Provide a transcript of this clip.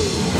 you.